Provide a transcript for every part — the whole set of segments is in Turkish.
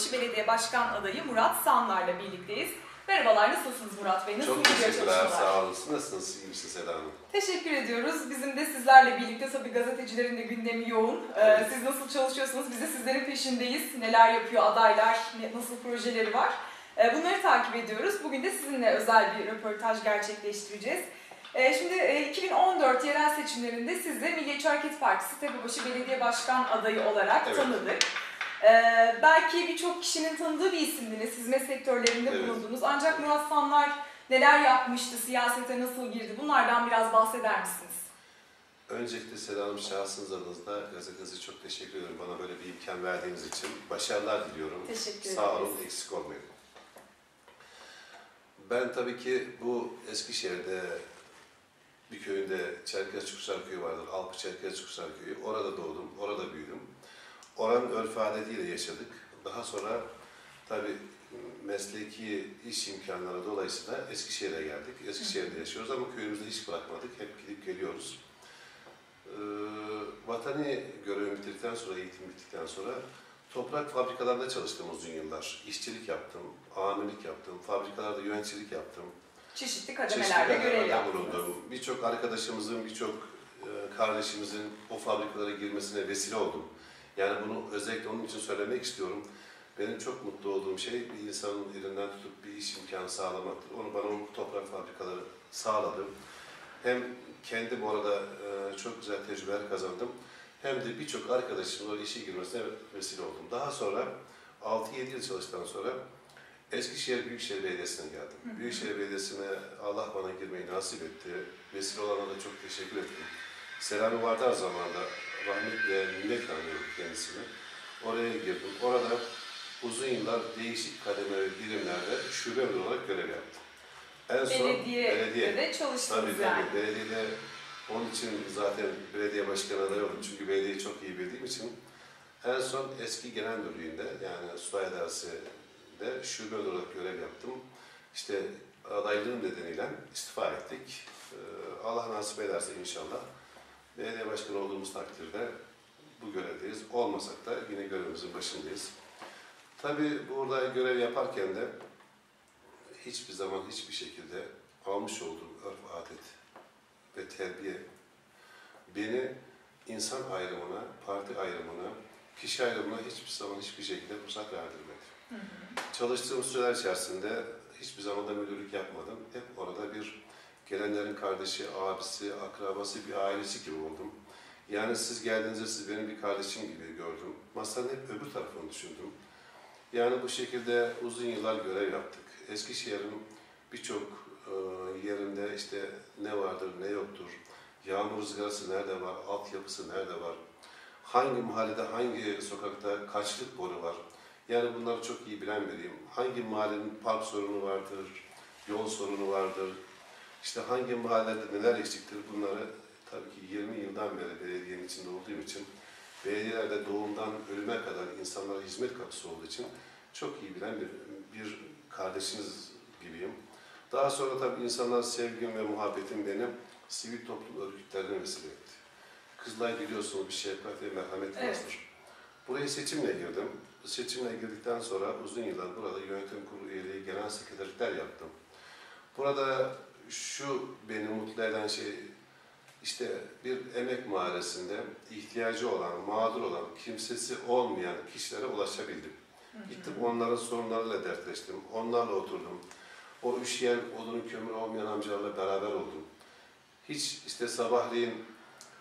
Tepebaşı Belediye Başkan Adayı Murat Sanlar'la birlikteyiz. Merhabalar, nasılsınız Murat Bey? Nasıl Çok gidiyor teşekkürler, çalışmalar? sağ. Siz Nasılsınız, iyi misiniz Seda Hanım? Teşekkür ediyoruz. Bizim de sizlerle birlikte tabii gazetecilerin de gündemi yoğun. Ee, Evet. siz nasıl çalışıyorsunuz? Biz de sizlerin peşindeyiz. Neler yapıyor adaylar, ne- nasıl projeleri var? Ee, bunları takip ediyoruz. Bugün de sizinle özel bir röportaj gerçekleştireceğiz. Ee, şimdi e, 2014 yerel seçimlerinde siz de Milliyetçi Hareket Partisi Tepebaşı Belediye Başkan adayı olarak Evet. tanıdık. Ee, belki birçok kişinin tanıdığı bir isimdiniz. Hizmet sektörlerinde Evet. bulundunuz. Ancak Murat Sanlar neler yapmıştı, siyasete nasıl girdi? Bunlardan biraz bahseder misiniz? Öncelikle Seda Hanım şahsınız adınızda gazetenize çok teşekkür ederim. Bana böyle bir imkan verdiğiniz için. Başarılar diliyorum. Teşekkür Sağ olun, eksik olmayın. Ben tabii ki bu Eskişehir'de bir köyünde Çerkez Çukursar Köyü vardır. Alpı Çerkez Çukursar Köyü. Orada doğdum, orada büyüdüm. Oranın örf adetiyle yaşadık. Daha sonra tabii mesleki iş imkanları dolayısıyla Eskişehir'e geldik. Eskişehir'de yaşıyoruz ama köyümüzde hiç bırakmadık. Hep gidip geliyoruz. Ee, vatani görevimi bitirdikten sonra, eğitim bittikten sonra toprak fabrikalarında çalıştım uzun yıllar. İşçilik yaptım, amirlik yaptım, fabrikalarda yöneticilik yaptım. Çeşitli kademelerde görev bulundum. Birçok arkadaşımızın, birçok e, kardeşimizin o fabrikalara girmesine vesile oldum. Yani bunu özellikle onun için söylemek istiyorum. Benim çok mutlu olduğum şey bir insanın elinden tutup bir iş imkanı sağlamaktır. Onu bana o toprak fabrikaları sağladı. Hem kendim orada e, çok güzel tecrübeler kazandım. Hem de birçok arkadaşımın o işe girmesine vesile oldum. Daha sonra 6-7 yıl çalıştıktan sonra Eskişehir Büyükşehir Belediyesi'ne geldim. Hı hı. Büyükşehir Belediyesi'ne Allah bana girmeyi nasip etti. Vesile olana da çok teşekkür ettim. Selami Vardar zamanında rahmetle minnet anıyorum kendisini. Oraya girdim. Orada uzun yıllar değişik kademe ve birimlerde şube müdürü olarak görev yaptım. En son Belediye'de belediye. de çalıştınız Tabii tabii. yani. Belediyede onun için zaten belediye başkanı adayı oldum. Çünkü belediyeyi çok iyi bildiğim için. En son eski genel müdürlüğünde yani Sulay Dersi'de şube olarak görev yaptım. İşte adaylığım nedeniyle istifa ettik. Ee, Allah nasip ederse inşallah belediye başkanı olduğumuz takdirde bu görevdeyiz. Olmasak da yine görevimizin başındayız. Tabii burada görev yaparken de hiçbir zaman hiçbir şekilde almış olduğum örf adet ve terbiye beni insan ayrımına, parti ayrımına, kişi ayrımına hiçbir zaman hiçbir şekilde fırsat verdirmedi. Hı hı. Çalıştığım süreler içerisinde hiçbir zaman da müdürlük yapmadım. Hep orada bir gelenlerin kardeşi, abisi, akrabası, bir ailesi gibi oldum. Yani siz geldiğinizde siz benim bir kardeşim gibi gördüm. Masanın hep öbür tarafını düşündüm. Yani bu şekilde uzun yıllar görev yaptık. Eskişehir'in birçok e, yerinde işte ne vardır, ne yoktur, yağmur rüzgarısı nerede var, altyapısı nerede var, hangi mahallede, hangi sokakta kaçlık boru var. Yani bunları çok iyi bilen biriyim. Hangi mahallenin park sorunu vardır, yol sorunu vardır, işte hangi mahallede neler eksiktir bunları tabii ki 20 yıldan beri belediyenin içinde olduğum için belediyelerde doğumdan ölüme kadar insanlara hizmet kapısı olduğu için çok iyi bilen bir, bir kardeşiniz gibiyim. Daha sonra tabii insanlar sevgim ve muhabbetim benim sivil toplum örgütlerine vesile etti. Kızılay biliyorsunuz bir şefkat ve merhamet Evet. vardır. Buraya seçimle girdim. Seçimle girdikten sonra uzun yıllar burada yönetim kurulu üyeliği, genel sekreterlikler yaptım. Burada şu beni mutlu eden şey işte bir emek mahallesinde ihtiyacı olan, mağdur olan, kimsesi olmayan kişilere ulaşabildim. Hı hı. Gittim onların sorunlarıyla dertleştim. Onlarla oturdum. O üşüyen, odunu kömür olmayan amcalarla beraber oldum. Hiç işte sabahleyin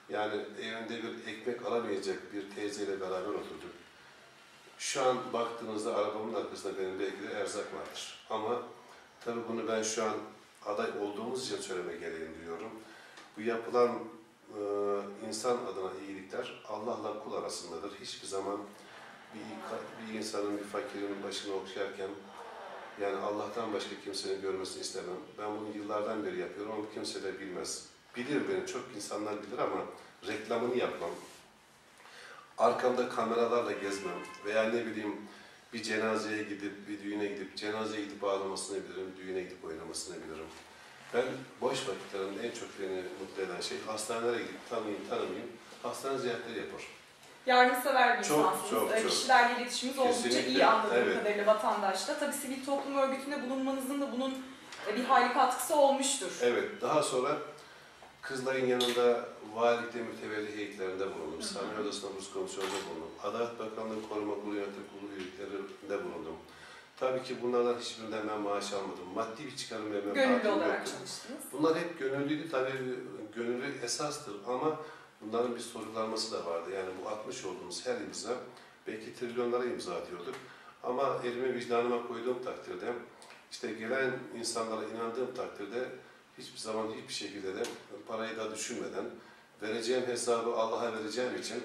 yani evinde bir ekmek alamayacak bir teyzeyle beraber oturduk. Şu an baktığınızda arabamın arkasında benim belki de erzak vardır. Ama tabii bunu ben şu an aday olduğumuz için söyleme gereğini duyuyorum. Bu yapılan e, insan adına iyilikler Allah'la kul arasındadır. Hiçbir zaman bir, bir insanın, bir fakirin başını okşarken yani Allah'tan başka kimsenin görmesini istemem. Ben bunu yıllardan beri yapıyorum ama kimse de bilmez. Bilir beni, çok insanlar bilir ama reklamını yapmam. Arkamda kameralarla gezmem veya ne bileyim bir cenazeye gidip, bir düğüne gidip, cenazeye gidip ağlamasını bilirim, düğüne gidip oynamasını bilirim. Ben boş vakitlerimde en çok beni mutlu eden şey hastanelere gidip tanıyayım, tanımayayım, hastane ziyaretleri yapar. Yardımsever bir Çok, insansınız. çok, çok. Kişilerle iletişiminiz oldukça Kesinlikle, iyi anladığım evet. kadarıyla vatandaşla. Tabii sivil toplum örgütünde bulunmanızın da bunun e, bir hayli katkısı olmuştur. Evet, daha sonra kızların yanında valilikte mütevelli heyetlerinde bulundum. Sami Odası'nda Rus Komisyonu'nda bulundum. Adalet Bakanlığı Koruma Kurulu Yönetim Kurulu üyeliklerinde bulundum. Tabii ki bunlardan hiçbirinden ben maaş almadım. Maddi bir çıkarım ve Gönüllü olarak yoktu. çalıştınız. Bunlar hep gönüllüydü. Tabii gönüllü esastır ama bunların bir sorgulanması da vardı. Yani bu atmış olduğumuz her imza belki trilyonlara imza atıyorduk. Ama elimi vicdanıma koyduğum takdirde işte gelen insanlara inandığım takdirde hiçbir zaman hiçbir şekilde de parayı da düşünmeden vereceğim hesabı Allah'a vereceğim için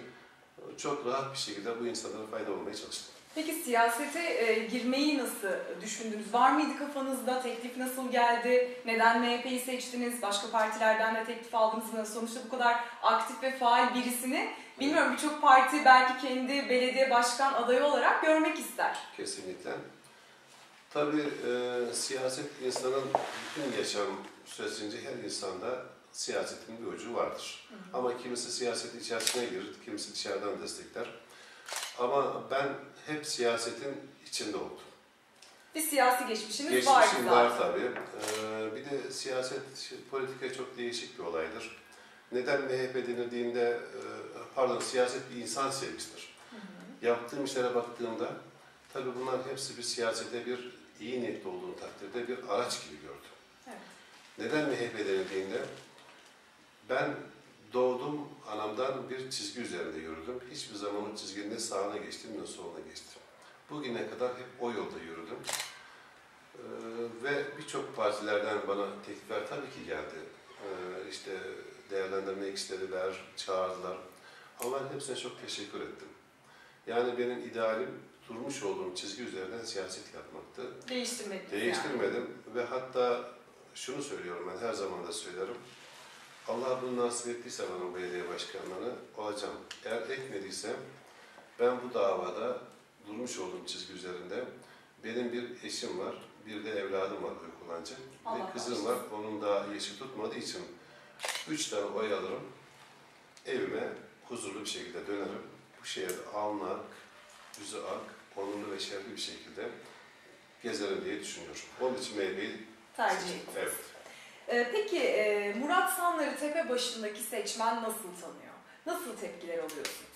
çok rahat bir şekilde bu insanlara fayda olmaya çalıştım. Peki siyasete e, girmeyi nasıl düşündünüz? Var mıydı kafanızda? Teklif nasıl geldi? Neden MHP'yi seçtiniz? Başka partilerden de teklif aldınız mı? Sonuçta bu kadar aktif ve faal birisini bilmiyorum birçok parti belki kendi belediye başkan adayı olarak görmek ister. Kesinlikle. Tabii e, siyaset insanın bütün yaşam süresince her insanda siyasetin bir ucu vardır. Ama kimisi siyaset içerisine girir, kimisi dışarıdan destekler. Ama ben hep siyasetin içinde oldum. Bir siyasi geçmişiniz var Geçmişim zaten. var tabii. Ee, bir de siyaset, şey, politika çok değişik bir olaydır. Neden MHP denildiğinde, e, pardon siyaset bir insan sevgisidir. Hı hı. Yaptığım işlere baktığımda tabii bunlar hepsi bir siyasete bir iyi niyetli olduğunu takdirde bir araç gibi gördüm. Evet. Neden MHP denildiğinde ben doğdum anamdan bir çizgi üzerinde yürüdüm. Hiçbir zaman o çizginin ne sağına geçtim ne soluna geçtim. Bugüne kadar hep o yolda yürüdüm. Ee, ve birçok partilerden bana teklifler tabii ki geldi. Ee, işte değerlendirmek istediler, çağırdılar. Ama ben hepsine çok teşekkür ettim. Yani benim idealim durmuş olduğum çizgi üzerinden siyaset yapmaktı. Değiştirmediniz yani. Değiştirmedim ve hatta şunu söylüyorum ben her zaman da söylerim. Allah bunu nasip ettiyse bana belediye başkanlığını olacağım. Eğer etmediyse ben bu davada durmuş olduğum çizgi üzerinde benim bir eşim var, bir de evladım var oy kullanacak. Bir kızım var, onun da yaşı tutmadığı için üç tane oy alırım. Evime huzurlu bir şekilde dönerim. Bu şehirde alnı ak, yüzü ak, onurlu ve şerefli bir şekilde gezerim diye düşünüyorum. Onun için MHP'yi Tercih. Evet. Ee, peki e, Murat Sanlar'ı tepe başındaki seçmen nasıl tanıyor? Nasıl tepkiler alıyorsunuz?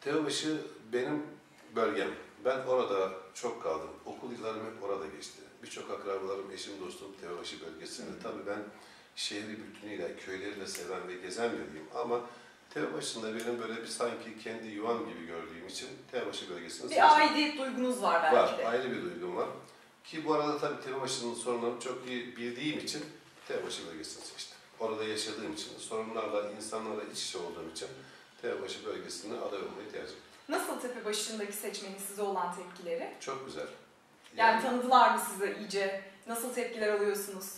Teobaşı benim bölgem. Ben orada çok kaldım. Okul yıllarım hep orada geçti. Birçok akrabalarım, eşim, dostum Teobaşı bölgesinde. Tabii ben şehri bütünüyle, köyleriyle seven ve gezen biriyim. Ama Teobaşı'nda benim böyle bir sanki kendi yuvam gibi gördüğüm için Teobaşı bölgesini seçtim. Bir aidiyet duygunuz var belki Var, de. ayrı bir duygum var. Ki bu arada tabii Teobaşı'nın sorunlarını çok iyi bildiğim için Teobaşı bölgesini seçtim. Orada yaşadığım için, sorunlarla, insanlarla iç içe olduğum için Teobaşı bölgesine aday olmayı tercih ettim. Nasıl tepe başındaki seçmenin size olan tepkileri? Çok güzel. Yani tanıdılar mı sizi iyice? Nasıl tepkiler alıyorsunuz?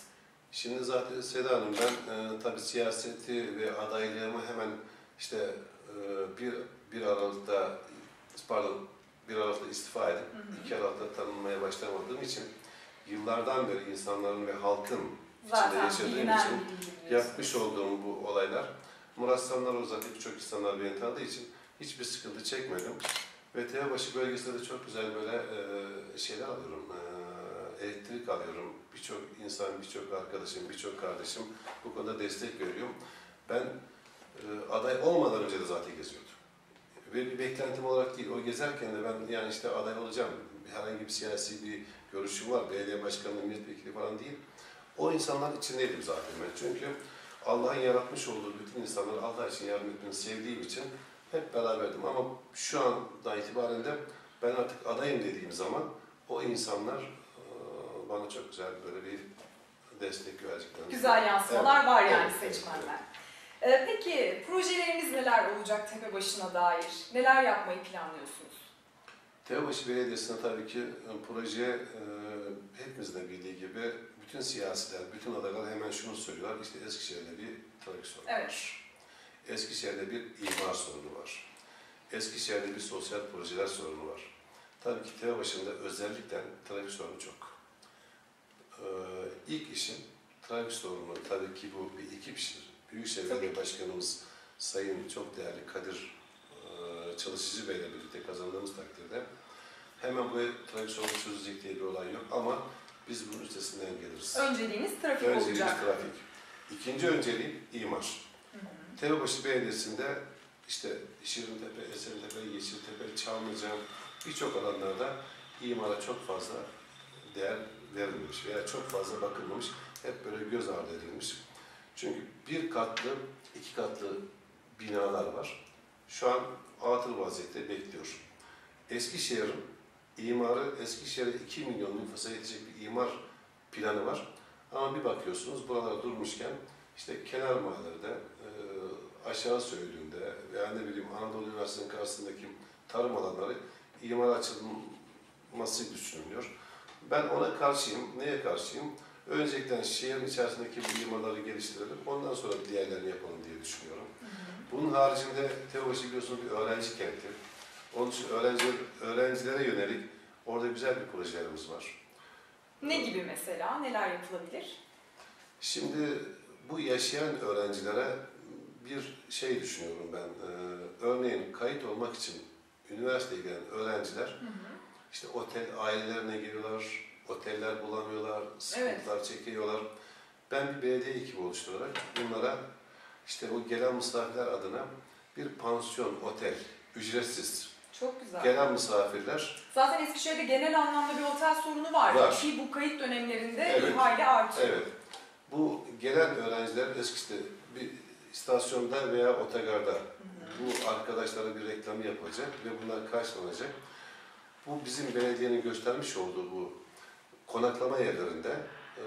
Şimdi zaten Seda Hanım ben e, tabii siyaseti ve adaylığımı hemen işte e, bir, bir Aralık'ta pardon bir Aralık'ta istifa edip Hı hı. iki Aralık'ta tanınmaya başlamadığım için yıllardan beri insanların ve halkın Zaten yaşadığım bilinen için yapmış olduğum bu olaylar Murat Sanlar o zaten birçok insanlar beni tanıdığı için hiçbir sıkıntı çekmedim. Ve Teobaşı bölgesinde de çok güzel böyle e, şeyler alıyorum, e, elektrik alıyorum. Birçok insan, birçok arkadaşım, birçok kardeşim bu konuda destek veriyor. Ben e, aday olmadan önce de zaten geziyordum. Ve bir beklentim olarak değil, o gezerken de ben yani işte aday olacağım, herhangi bir siyasi bir görüşüm var, belediye başkanlığı, milletvekili falan değil. O insanlar içindeydim zaten ben. Çünkü Allah'ın yaratmış olduğu bütün insanları Allah için yardım etmeyi sevdiğim için hep beraberdim. Ama şu andan itibaren de ben artık adayım dediğim zaman o insanlar bana çok güzel böyle bir destek verecekler. Güzel yansımalar var yani Evet, evet, Ee, peki projeleriniz neler olacak tepe başına dair? Neler yapmayı planlıyorsunuz? Teobaşı Belediyesi'ne tabii ki e, proje e, hepimizin de bildiği gibi bütün siyasiler, bütün adaylar hemen şunu söylüyorlar. İşte Eskişehir'de bir trafik sorunu Evet. var. Eskişehir'de bir imar sorunu var. Eskişehir'de bir sosyal projeler sorunu var. Tabii ki Teobaşı'nda özellikle trafik sorunu çok. Ee, ilk işim trafik sorunu tabii ki bu bir ekip işidir. Büyükşehir Belediye. Başkanımız Sayın çok değerli Kadir e, Çalışıcı Bey ile birlikte kazandığımız takdirde hemen bu trafik sorunu çözecek diye bir olay yok ama biz bunun üstesinden geliriz. Önceliğiniz trafik Önceliğimiz olacak. trafik. İkinci önceliğim imar. Tepebaşı Belediyesi'nde işte Şirintepe, Esentepe, Yeşiltepe, Çamlıca birçok alanlarda imara çok fazla değer verilmemiş veya çok fazla bakılmamış. Hep böyle göz ardı edilmiş. Çünkü bir katlı, iki katlı binalar var. Şu an atıl vaziyette bekliyor. Eskişehir'in imarı, Eskişehir'e 2 milyon nüfusa yetecek bir imar planı var. Ama bir bakıyorsunuz buralara durmuşken işte kenar mahallede, e, aşağı Söğütü'nde veya ne bileyim Anadolu Üniversitesi'nin karşısındaki tarım alanları imara açılması düşünülüyor. Ben ona karşıyım. Neye karşıyım? Öncelikle şehrin içerisindeki bu imarları geliştirelim, ondan sonra diğerlerini yapalım diye düşünüyorum. Bunun haricinde Teobaşı biliyorsunuz bir öğrenci kenti. Onun için öğrenci, öğrencilere yönelik orada güzel bir projelerimiz var. Ne gibi mesela? Neler yapılabilir? Şimdi bu yaşayan öğrencilere bir şey düşünüyorum ben. Ee, örneğin kayıt olmak için üniversiteye gelen öğrenciler Hı hı. işte otel ailelerine geliyorlar, oteller bulamıyorlar, sıkıntılar çekiyorlar. Ben bir belediye ekibi oluşturarak bunlara işte o gelen misafirler adına bir pansiyon, otel, ücretsiz. Çok güzel. Gelen misafirler Zaten Eskişehir'de genel anlamda bir otel sorunu var. Var. Ki bu kayıt dönemlerinde Evet. bir hayli artıyor. Evet. Bu gelen öğrenciler eskisi bir istasyonda veya otogarda Hı hı. bu arkadaşlara bir reklamı yapacak ve bunlar karşılanacak. Bu bizim belediyenin göstermiş olduğu bu konaklama yerlerinde e,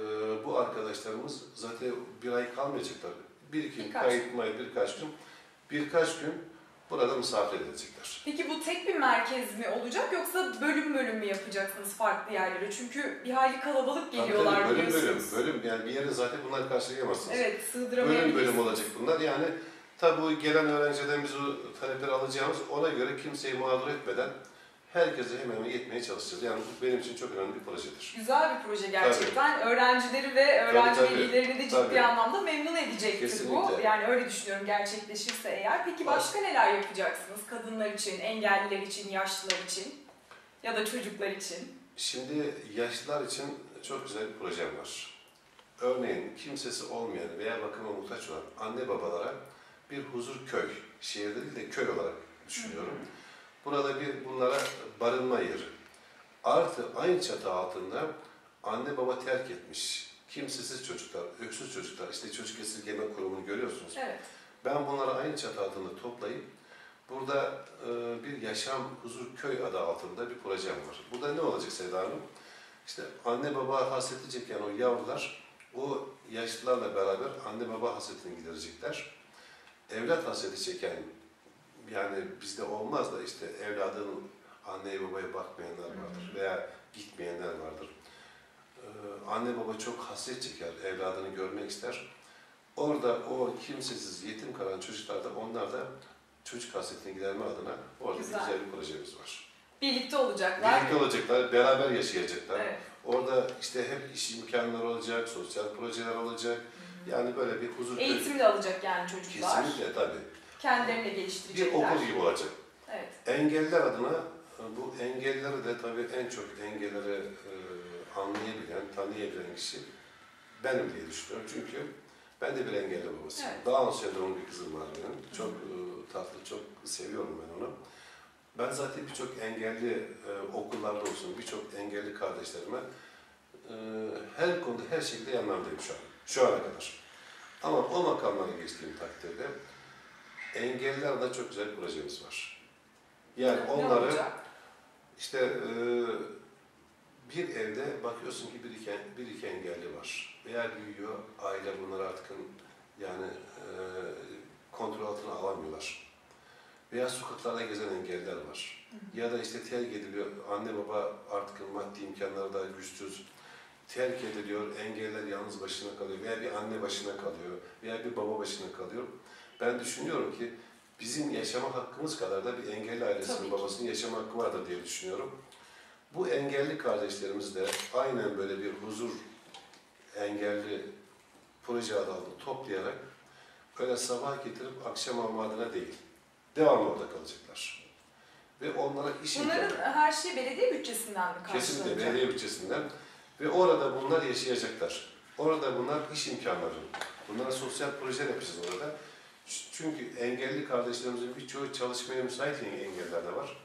bu arkadaşlarımız zaten bir ay kalmayacaklar. Bir iki gün Birkaç. kayıt may birkaç gün birkaç gün burada misafir edilecekler. Peki bu tek bir merkez mi olacak yoksa bölüm bölüm mü yapacaksınız farklı yerlere? Çünkü bir hayli kalabalık geliyorlar Tabii bölüm bölüm, biliyorsunuz. bölüm yani bir yere zaten bunları karşılayamazsınız. Evet, bölüm sığdıramayabilirsiniz. bölüm olacak bunlar. Yani tabi bu gelen öğrenciden biz o talepleri alacağımız ona göre kimseyi mağdur etmeden herkese hemen hemen yetmeye çalışacağız. Yani bu benim için çok önemli bir projedir. Güzel bir proje gerçekten. Öğrencileri ve öğrenci Tabii, tabii. velilerini de ciddi Tabii. anlamda memnun edecektir bu. Kesinlikle. Yani öyle düşünüyorum gerçekleşirse eğer. Peki başka neler yapacaksınız kadınlar için, engelliler için, yaşlılar için ya da çocuklar için? Şimdi yaşlılar için çok güzel bir projem var. Örneğin kimsesi olmayan veya bakıma muhtaç olan anne babalara bir huzur köy, şehir değil de köy olarak düşünüyorum. Burada bir bunlara barınma yeri. Artı aynı çatı altında anne baba terk etmiş, kimsesiz çocuklar, öksüz çocuklar, işte çocuk esirgeme kurumunu görüyorsunuz. Evet. Ben bunları aynı çatı altında toplayıp burada e, bir yaşam huzur köy adı altında bir projem var. Burada ne olacak Seda Hanım? İşte anne baba hasreti çeken o yavrular o yaşlılarla beraber anne baba hasretini giderecekler. Evlat hasreti çeken yani bizde olmaz da işte evladının anneye babaya bakmayanlar vardır veya gitmeyenler vardır. Ee, anne baba çok hasret çeker, evladını görmek ister. Orada o kimsesiz, yetim kalan çocuklar da onlar da çocuk hasretini giderme adına orada Güzel. güzel bir projemiz var. Birlikte olacaklar. Birlikte olacaklar, beraber yaşayacaklar. Evet. Orada işte hep iş imkanları olacak, sosyal projeler olacak. Yani böyle bir huzur Eğitim de alacak yani çocuklar. Kesinlikle tabii. Kendilerini de Bir geliştirecekler. okul gibi olacak. Evet. Engelliler adına bu engellileri de tabii en çok engelleri e, anlayabilen, tanıyabilen kişi benim diye düşünüyorum. Çünkü ben de bir engelli babasıyım. Evet. Down sendromu bir kızım var benim. Çok e, tatlı, çok seviyorum ben onu. Ben zaten birçok engelli e, okullarda olsun, birçok engelli kardeşlerime e, her konuda, her şekilde yanlarındayım şu an. Şu ana kadar. Ama o makamlara geçtiğim takdirde engellilerle çok güzel bir projemiz var. Yani Ne onları olacak? işte e, bir evde bakıyorsun ki bir iki, bir iki engelli var. Veya büyüyor, aile bunları artık yani e, kontrol altına alamıyorlar. Veya sokaklarda gezen engelliler var. Ya da işte terk ediliyor, anne baba artık maddi imkanları da güçsüz. Terk ediliyor, engelliler yalnız başına kalıyor. Veya bir anne başına kalıyor, veya bir baba başına kalıyor. Ben düşünüyorum ki bizim yaşama hakkımız kadar da bir engelli Tabii ailesinin ki. babasının yaşama hakkı vardır diye düşünüyorum. Bu engelli kardeşlerimiz de aynen böyle bir huzur engelli proje adı altında toplayarak öyle sabah getirip akşam alma adına değil. Devamlı orada kalacaklar. Ve onlara iş imkanı. Bunların her şeyi belediye bütçesinden mi Kesinlikle karşılanacak? belediye bütçesinden. Ve orada bunlar yaşayacaklar. Orada bunlar iş imkanları. Bunlara sosyal proje yapacağız orada. Çünkü engelli kardeşlerimizin birçoğu çalışmaya müsait engeller de var.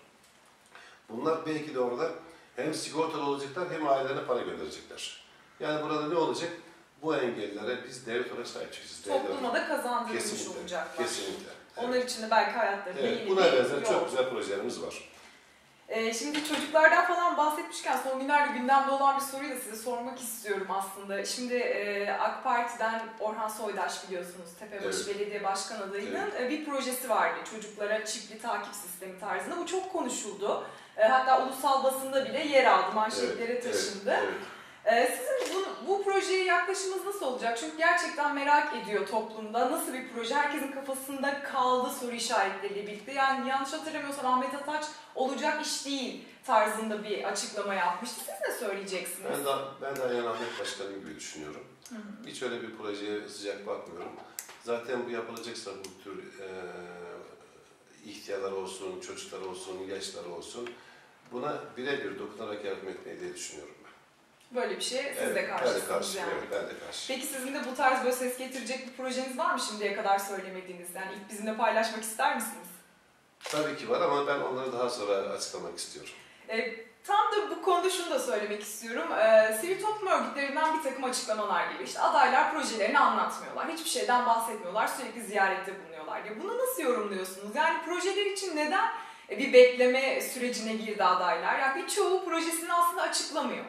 Bunlar belki de orada hem sigortalı olacaklar hem ailelerine para gönderecekler. Yani burada ne olacak? Bu engellilere biz devlet olarak sahip çıkacağız. Topluma da kazandırmış Kesinlikle. olacaklar. Kesinlikle. Onlar için de belki hayatları Evet, buna benzer çok güzel projelerimiz var. Ee, şimdi çocuklardan falan bahsetmişken son günlerde gündemde olan bir soruyu da size sormak istiyorum aslında. Şimdi e, AK Parti'den Orhan Soydaş biliyorsunuz Tepebaşı Evet. Belediye Başkan adayının e, bir projesi vardı çocuklara çipli takip sistemi tarzında. Bu çok konuşuldu. E, hatta ulusal basında bile yer aldı, manşetlere Evet, taşındı. Evet, evet. Ee, sizin bu, bu projeye yaklaşımınız nasıl olacak? Çünkü gerçekten merak ediyor toplumda. Nasıl bir proje? Herkesin kafasında kaldı soru işaretleriyle birlikte. Yani yanlış hatırlamıyorsam Ahmet Ataç olacak iş değil tarzında bir açıklama yapmıştı. Siz ne söyleyeceksiniz? Ben de, ben de Ayhan Ahmet Başkanım gibi düşünüyorum. Hı hı. Hiç öyle bir projeye sıcak bakmıyorum. Zaten bu yapılacaksa bu tür e, ihtiyarlar olsun, çocuklar olsun, yaşlar olsun buna birebir dokunarak yardım etmeyi diye düşünüyorum. Böyle bir şey siz Evet, de ben de karşısınız karşıyım, yani. evet, ben de karşıyım. Peki sizin de bu tarz böyle ses getirecek bir projeniz var mı şimdiye kadar söylemediğiniz? Yani ilk bizimle paylaşmak ister misiniz? Tabii ki var ama ben onları daha sonra açıklamak istiyorum. E, tam da bu konuda şunu da söylemek istiyorum. E, sivil toplum örgütlerinden bir takım açıklamalar geliyor. İşte adaylar projelerini anlatmıyorlar. Hiçbir şeyden bahsetmiyorlar. Sürekli ziyarette bulunuyorlar diye. Bunu nasıl yorumluyorsunuz? Yani projeler için neden e, bir bekleme sürecine girdi adaylar? Yani birçoğu projesini aslında açıklamıyor.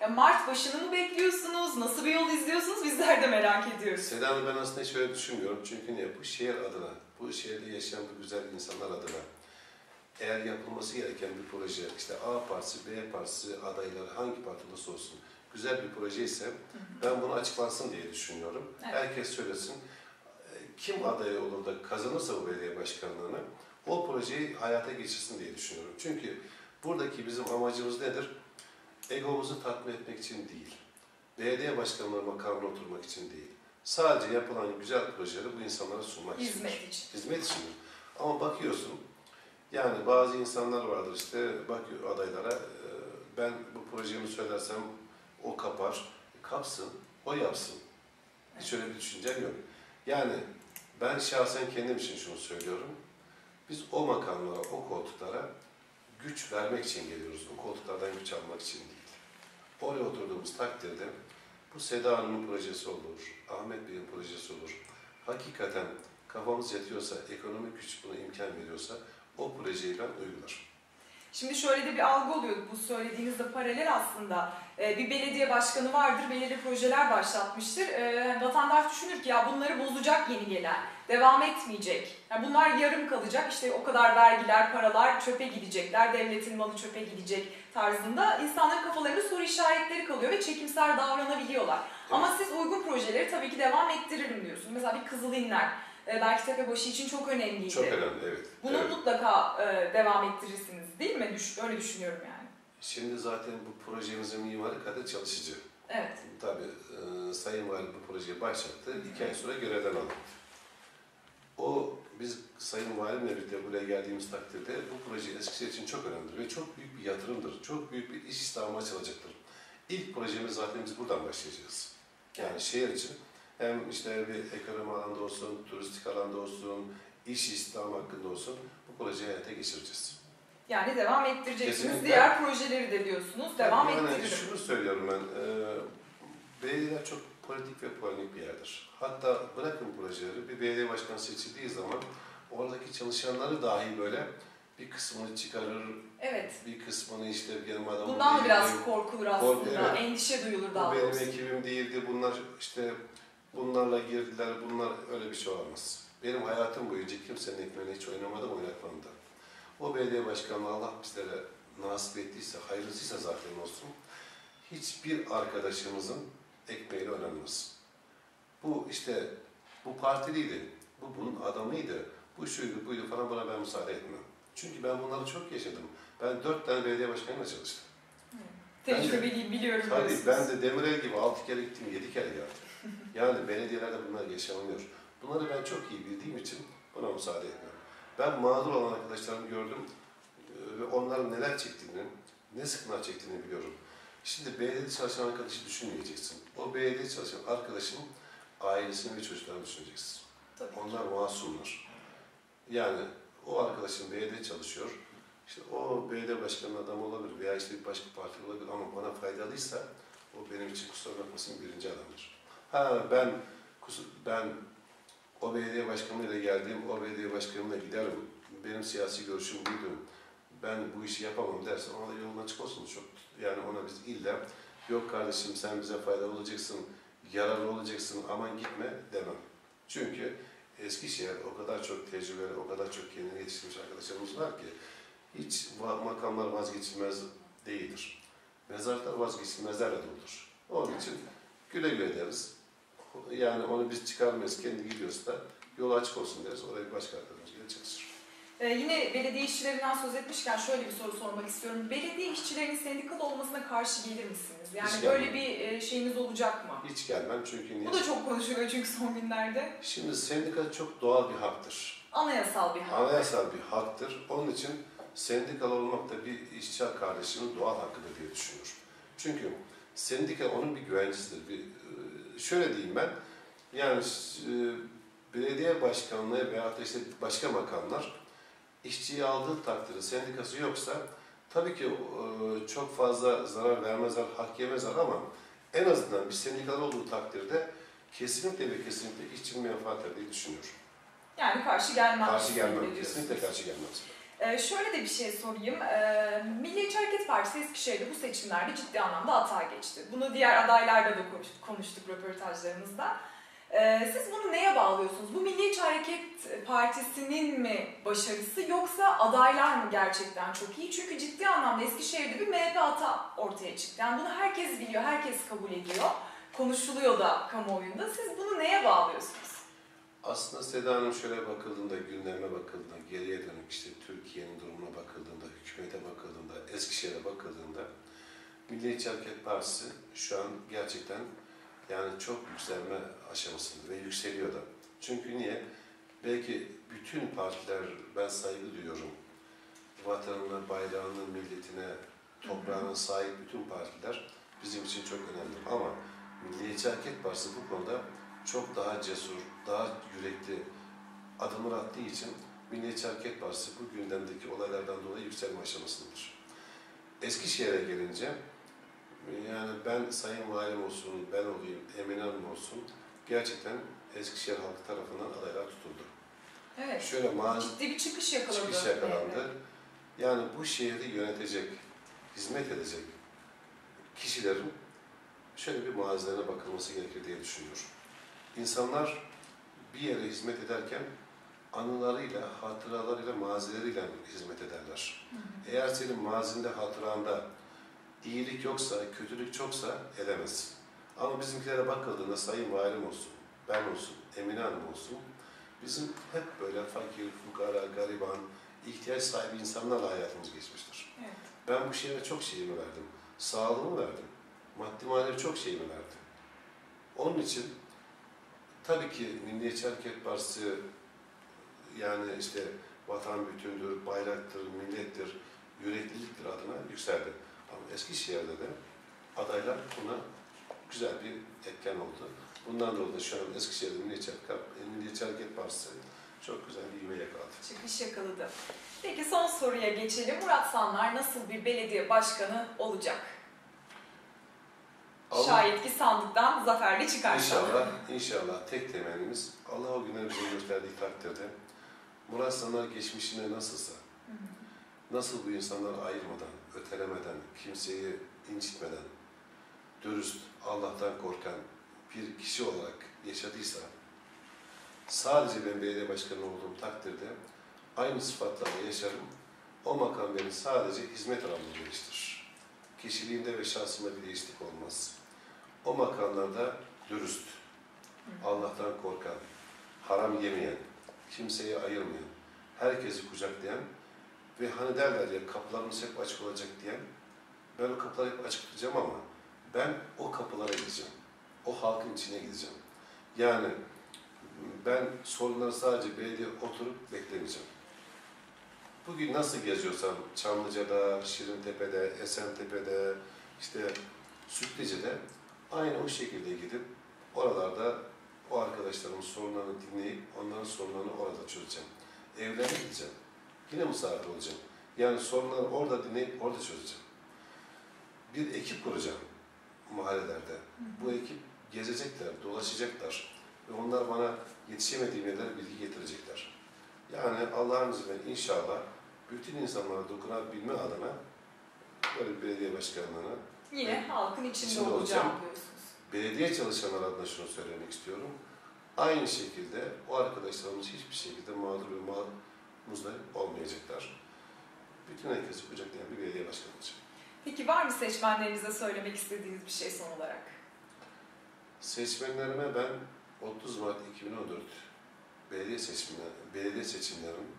Ya Mart başını mı bekliyorsunuz? Nasıl bir yol izliyorsunuz? Bizler de merak ediyoruz. Hanım ben aslında hiç öyle düşünmüyorum. Çünkü niye? Bu şehir adına, bu şehirde yaşayan bu güzel insanlar adına eğer yapılması gereken bir proje, işte A partisi, B partisi adayları hangi parti olursa olsun güzel bir proje ise ben bunu açıklansın diye düşünüyorum. Evet. Herkes söylesin. E, Kim aday olur da kazanırsa bu belediye başkanlığını o projeyi hayata geçirsin diye düşünüyorum. Çünkü buradaki bizim amacımız nedir? Egomuzu tatmin etmek için değil. Belediye başkanlığı makamına oturmak için değil. Sadece yapılan güzel projeleri bu insanlara sunmak için. Hizmet için. Hizmet için. Ama bakıyorsun, yani bazı insanlar vardır işte bakıyor adaylara, e, ben bu projemi söylersem o kapar, kapsın, o yapsın. Hiç öyle bir düşüncem yok. Yani ben şahsen kendim için şunu söylüyorum. Biz o makamlara, o koltuklara güç vermek için geliyoruz. O koltuklardan güç almak için değil. Oraya oturduğumuz takdirde bu Seda Hanım'ın projesi olur, Ahmet Bey'in projesi olur. Hakikaten kafamız yatıyorsa, ekonomik güç buna imkan veriyorsa o projeyi ben uygularım. Şimdi şöyle de bir algı oluyor. Bu söylediğinizde paralel aslında. Ee, bir belediye başkanı vardır, belirli projeler başlatmıştır. Ee, vatandaş düşünür ki ya bunları bozacak yeni gelen, devam etmeyecek. Yani bunlar yarım kalacak. İşte o kadar vergiler, paralar çöpe gidecekler, devletin malı çöpe gidecek tarzında insanların kafalarında soru işaretleri kalıyor ve çekimser davranabiliyorlar. Ama siz uygun projeleri tabii ki devam ettiririm diyorsunuz. Mesela bir Kızılinler, e, belki Tepebaşı için çok önemliydi. Çok önemli, evet. Bunu evet. mutlaka e, devam ettirirsiniz değil mi? Düş, öyle düşünüyorum yani. Şimdi zaten bu projemizin mimarı kadar çalışıcı. Evet. Tabii e, Sayın Valim bu projeyi başlattı. iki ay sonra görevden alındı. O biz Sayın Valimle birlikte buraya geldiğimiz takdirde bu proje Eskişehir için çok önemlidir ve çok büyük bir yatırımdır. Çok büyük bir iş istihdamı açılacaktır. İlk projemiz zaten biz buradan başlayacağız. Yani şehir için hem işte bir ekonomi alanda olsun, turistik alanda olsun, iş istihdamı hakkında olsun bu projeyi hayata geçireceğiz. Yani devam ettireceksiniz. Kesinlikle. Diğer projeleri de diyorsunuz. Devam yani ettiririm. Şunu söylüyorum ben, e, belediyeler çok politik ve polemik bir yerdir. Hatta bırakın projeleri, bir belediye başkanı seçildiği zaman oradaki çalışanları dahi böyle bir kısmını çıkarır, Evet. bir kısmını işte benim adamım Bundan da değil, biraz benim- korkulur Korku, aslında. evet. Endişe duyulur bu daha benim doğrusu. ekibim değildi, bunlar işte bunlarla girdiler, bunlar öyle bir şey olamaz. Benim hayatım boyunca kimsenin ekmeğine hiç oynamadım, oynatmam da. O belediye başkanlığı Allah bizlere nasip ettiyse, hayırlısıysa zaten olsun, hiçbir arkadaşımızın ekmeğiyle oynanmaz. Bu işte, bu partiliydi, bu bunun adamıydı, bu şuydu, buydu falan buna ben müsaade etmem. Çünkü ben bunları çok yaşadım. Ben dört tane belediye başkanıyla çalıştım. Tecrübeliyim biliyorum Tabii ben de Demirel gibi altı kere gittim, yedi kere geldim. Yani belediyelerde bunlar yaşanmıyor. Bunları ben çok iyi bildiğim için buna müsaade etmiyorum. Ben mağdur olan arkadaşlarımı gördüm e, ve onların neler çektiğini, ne sıkıntı çektiğini biliyorum. Şimdi belediyede çalışan arkadaşı düşünmeyeceksin. O belediyede çalışan arkadaşın ailesini ve çocuklarını düşüneceksin. Tabii. ki. Onlar masumlar. Yani o arkadaşın belediye çalışıyor. İşte o belediye başkanı adam olabilir veya işte bir başka parti olabilir ama bana faydalıysa o benim için kusura bakmasın birinci adamdır. Ha ben kusur, ben o belediye başkanıyla geldiğim o belediye başkanıyla giderim. Benim siyasi görüşüm buydu. Ben bu işi yapamam dersen ona da yolun açık olsun. Çok, yani ona biz illa yok kardeşim sen bize faydalı olacaksın, yararlı olacaksın aman gitme demem. Çünkü Eskişehir o kadar çok tecrübeli, o kadar çok kendini yetiştirmiş arkadaşlarımız var ki hiç makamlar vazgeçilmez değildir. Mezarlıklar vazgeçilmezlerle doludur. Onun için güle güle deriz. Yani onu biz çıkarmayız, kendi gidiyorsa da yolu açık olsun deriz. Oraya başka arkadaşımız gelir çalışır. Ee, yine belediye işçilerinden söz etmişken şöyle bir soru sormak istiyorum. Belediye işçilerinin sendikalı olmasına karşı gelir misiniz? Yani Hiç böyle gelmem. bir e, şeyiniz olacak mı? Hiç gelmem çünkü niye? Bu da çok konuşuluyor çünkü son günlerde. Şimdi sendika çok doğal bir haktır. Anayasal bir hak. Anayasal bir haktır. Onun için sendikalı olmak da bir işçi kardeşinin doğal hakkıdır diye düşünüyorum. Çünkü sendika onun bir güvencesidir. Bir, e, şöyle diyeyim ben, yani e, belediye başkanlığı veya da işte başka makamlar işçiyi aldığı takdirde sendikası yoksa tabii ki e, çok fazla zarar vermezler, hak yemezler ama en azından bir sendikalı olduğu takdirde kesinlikle ve kesinlikle işçinin menfaat diye düşünüyorum. Yani karşı gelmem. Karşı gelmem, kesinlikle karşı gelmem. Ee, şöyle de bir şey sorayım. Ee, Milliyetçi Hareket Partisi Eskişehir'de bu seçimlerde ciddi anlamda hata geçti. Bunu diğer adaylarla da konuştuk röportajlarımızda. Ee, siz bunu neye bağlıyorsunuz? Bu Milliyetçi Hareket Partisi'nin mi başarısı yoksa adaylar mı gerçekten çok iyi? Çünkü ciddi anlamda Eskişehir'de bir MHP hata ortaya çıktı. Yani bunu herkes biliyor, herkes kabul ediyor. Konuşuluyor da kamuoyunda. Siz bunu neye bağlıyorsunuz? Aslında Seda Hanım şöyle bakıldığında, gündeme bakıldığında, geriye dönük işte Türkiye'nin durumuna bakıldığında, hükümete bakıldığında, Eskişehir'e bakıldığında Milliyetçi Hareket Partisi şu an gerçekten yani çok yükselme aşamasında ve yükseliyor da. Çünkü niye? Belki bütün partiler, ben saygı duyuyorum. Vatanına, bayrağına, milletine, toprağına sahip bütün partiler bizim için çok önemli. Ama Milliyetçi Hareket Partisi bu konuda çok daha cesur, daha yürekli adımlar attığı için Milliyetçi Hareket Partisi bu gündemdeki olaylardan dolayı yükselme aşamasındadır. Eskişehir'e gelince yani ben Sayın Valim olsun, ben olayım, Emine Hanım olsun gerçekten Eskişehir halkı tarafından adaylar tutuldu. Evet. Şöyle mağaza Ciddi bir çıkış yakaladı. çıkış yakalandı. Yani bu şehri yönetecek, hizmet edecek kişilerin şöyle bir mazilerine bakılması gerekir diye düşünüyorum. İnsanlar bir yere hizmet ederken anılarıyla, hatıralarıyla, mazileriyle hizmet ederler. Hı hı. Eğer senin mazinde, hatıranda iyilik yoksa, kötülük çoksa edemezsin. Ama bizimkilere bakıldığında Sayın Valim olsun, ben olsun, Emine Hanım olsun, bizim hep böyle fakir, fukara, gariban, ihtiyaç sahibi insanlarla hayatımız geçmiştir. Evet. Ben bu şehre çok şeyimi verdim. Sağlığımı verdim. Maddi manevi çok şeyimi verdim. Onun için tabii ki Milliyetçi Hareket Partisi yani işte vatan bütündür, bayraktır, millettir, yürekliliktir adına yükseldi. Ama Eskişehir'de de adaylar buna güzel bir etken oldu. Bundan dolayı da şu an Eskişehir'de Milliyetçi Hareket, Milliyetçi Hareket Partisi çok güzel bir ivme yakaladı. Çıkış yakaladı. Peki son soruya geçelim. Murat Sanlar nasıl bir belediye başkanı olacak? Allah- Şayet ki sandıktan zaferli çıkarsa. İnşallah, inşallah tek temennimiz Allah o günleri bize gösterdiği takdirde Murat Sanar geçmişine nasılsa. Nasıl bu insanları ayırmadan, ötelemeden, kimseyi incitmeden, dürüst, Allah'tan korkan bir kişi olarak yaşadıysa, sadece ben belediye başkanı olduğum takdirde aynı sıfatlarla yaşarım. O makam beni sadece hizmet alanında değiştirir. Kişiliğimde ve şahsımda bir değişiklik olmaz. O makamlarda dürüst, Allah'tan korkan, haram yemeyen, kimseyi ayırmayan, herkesi kucaklayan ve hani derler ya kapılarımız hep açık olacak diyen, ben o kapıları hep açık tutacağım ama ben o kapılara gideceğim. O halkın içine gideceğim. Yani Ben sorunları sadece belediye oturup beklemeyeceğim. Bugün nasıl geziyorsam Çamlıca'da, Şirintepe'de, Esentepe'de, işte Sütlüce'de aynı o şekilde gidip oralarda o arkadaşlarımın sorunlarını dinleyip onların sorunlarını orada çözeceğim. Evlerine gideceğim. Yine misafir olacağım. Yani sorunları orada dinleyip orada çözeceğim. Bir ekip kuracağım mahallelerde. Bu ekip gezecekler, dolaşacaklar. Ve onlar bana yetişemediğim yerlere bilgi getirecekler. Yani Allah'ın izniyle inşallah bütün insanlara dokunabilme adına böyle belediye başkanlığına Yine halkın içinde, İçinde olacağım olacağım. diyorsunuz. belediye çalışanlar adına şunu söylemek istiyorum. Aynı şekilde o arkadaşlarımız hiçbir şekilde mağdur ve ma- muzdarip olmayacaklar. Bütün herkesi kucaklayan bir belediye başkanı olacak. Peki var mı seçmenlerinize söylemek istediğiniz bir şey son olarak? Seçmenlerime ben 30 Mart 2014 belediye seçimleri, belediye seçimlerinin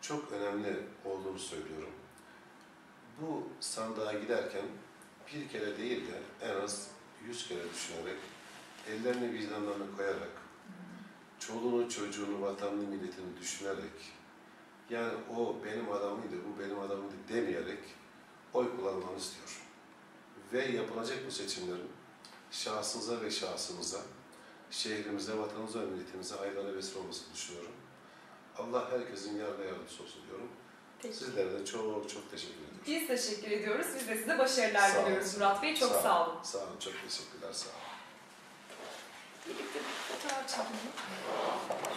çok önemli olduğunu söylüyorum. Bu sandığa giderken bir kere değil de en az 100 kere düşünerek, ellerini vicdanlarına koyarak, çoluğunu, çocuğunu, vatanını, milletini düşünerek, yani o benim adamıydı, bu benim adamıydı demeyerek oy kullanmanı istiyorum. Ve yapılacak bu seçimlerin şahsınıza ve şahsımıza, şehrimize, vatanımıza ve milletimize hayırlara vesile olmasını düşünüyorum. Allah herkesin yar ve yardımcısı olsun diyorum. Peki. Sizlere de çok çok teşekkür ediyorum. Biz teşekkür ediyoruz. Biz de size başarılar Sağ diliyoruz Murat Bey. Çok sağ, olun. Sağ olun, çok teşekkürler, sağ olun. Birlikte bir fotoğraf çekelim.